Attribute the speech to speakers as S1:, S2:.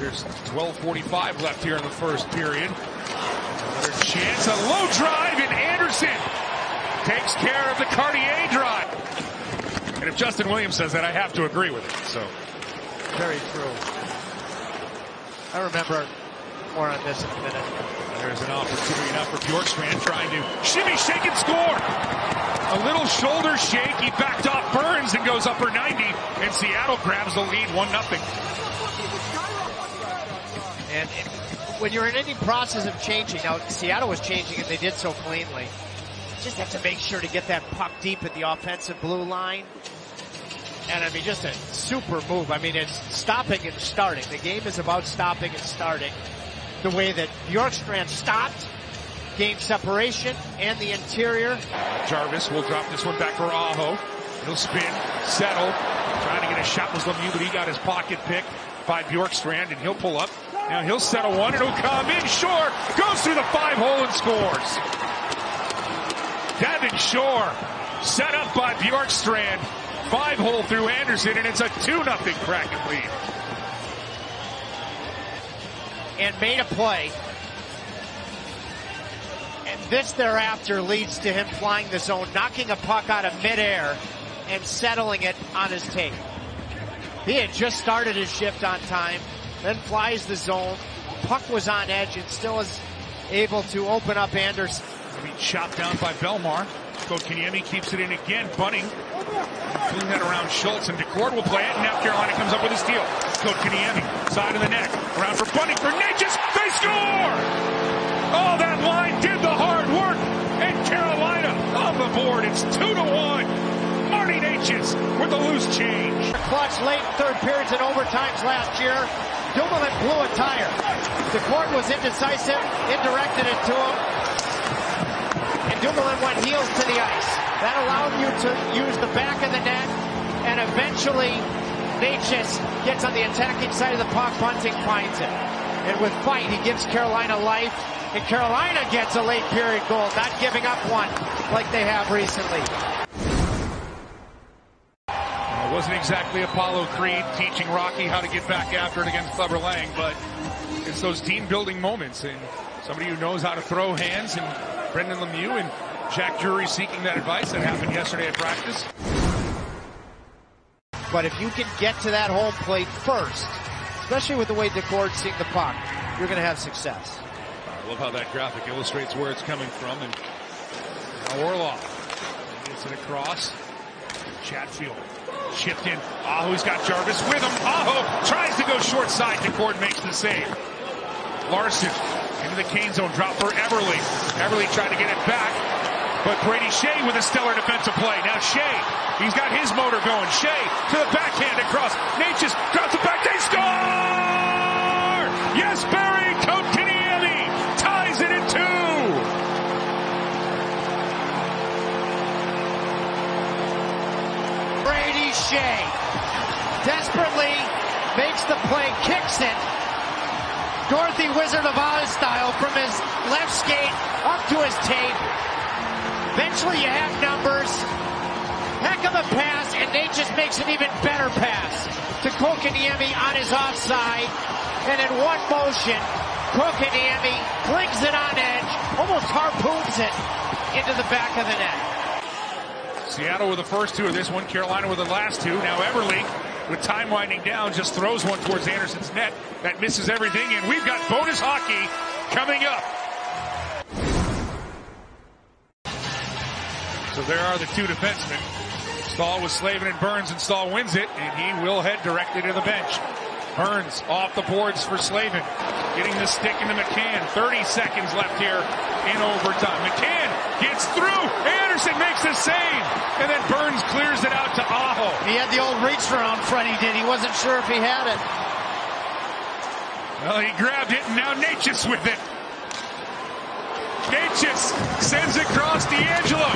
S1: There's 12.45 left here in the first period. Another chance, a low drive, and Andersen takes care of the Kartye drive. And if Justin Williams says that, I have to agree with it. So
S2: very true. I remember more on this in a minute.
S1: There's an opportunity now for Bjorkstrand trying to shimmy, shake, and score. A little shoulder shake. He backed off Burns and goes upper 90, and Seattle grabs the lead 1 0.
S2: And when you're in any process of changing, now Seattle was changing and they did so cleanly. Just have to make sure to get that puck deep at the offensive blue line. And I mean, just a super move. I mean, it's stopping and starting. The game is about stopping and starting. The way that Bjorkstrand stopped, gained separation, and the interior.
S1: Jarvis will drop this one back for Aho. He'll spin, settle, trying to get a shot was Lemieux, but he got his pocket picked by Bjorkstrand, and he'll pull up. Now he'll settle one, and it'll come in short. Goes through the five hole and scores. Devin Shore set up by Bjorkstrand. Five hole through Andersen, and it's a 2 nothing Kraken lead.
S2: And made a play. And this thereafter leads to him flying the zone, knocking a puck out of midair and settling it on his tape. He had just started his shift on time then flies the zone. Puck was on edge and still is able to open up Andersen.
S1: Be chopped down by Bellemare. Kotkaniemi keeps it in again. Bunting fling that around Schultz and Daccord will play it. And now Carolina comes up with a steal. Kotkaniemi, side of the net. Around for Bunting for Necas. They score! Oh, that line did the hard work. And Carolina on the board. It's two to one. Marty Necas with a loose change.
S2: Clutch late third periods and overtimes last year. Dumoulin blew a tire. Daccord was indecisive, It directed it to him, and Dumoulin went heels to the ice. That allowed you to use the back of the net, and eventually Necas gets on the attacking side of the puck, Bunting finds it. And with fight, he gives Carolina life, and Carolina gets a late period goal, not giving up one like they have recently
S1: wasn't exactly Apollo Creed teaching Rocky how to get back after it against Clubber Lang, but it's those team building moments and somebody who knows how to throw hands and Brendan Lemieux and Jack Drury seeking that advice that happened yesterday at practice.
S2: But if you can get to that home plate first, especially with the way Daccord seeing the puck, you're going to have success.
S1: I love how that graphic illustrates where it's coming from. And Orlov gets it across. Chatfield chipped in. Aho's got Jarvis with him. Aho tries to go short side. Daccord makes the save. Larsson into the Kane zone. Drop for Eberle. Eberle tried to get it back. But Brady Skjei with a stellar defensive play. Now Skjei, he's got his motor going. Skjei to the backhand across. Necas
S2: Skjei desperately makes the play, kicks it. Dorothy Wizard of Oz style from his left skate up to his tape. Eventually you have numbers. Heck of a pass, and Nate just makes an even better pass to Kotkaniemi on his offside. And in one motion, Kotkaniemi flings it on edge, almost harpoons it into the back of the net.
S1: Seattle with the first two of this one, Carolina with the last two. Now Eberle, with time winding down, just throws one towards Andersen's net. That misses everything, and we've got bonus hockey coming up. So there are the two defensemen. Staal with Slavin and Burns, and Staal wins it, and he will head directly to the bench. Burns off the boards for Slavin. Getting the stick into McCann. 30 seconds left here in overtime. McCann gets through. Andersen makes the save. And then Burns clears it out to Aho.
S2: He had the old reach around he did. He wasn't sure if he had it.
S1: Well, he grabbed it and now Necas with it. Necas sends it across DeAngelo.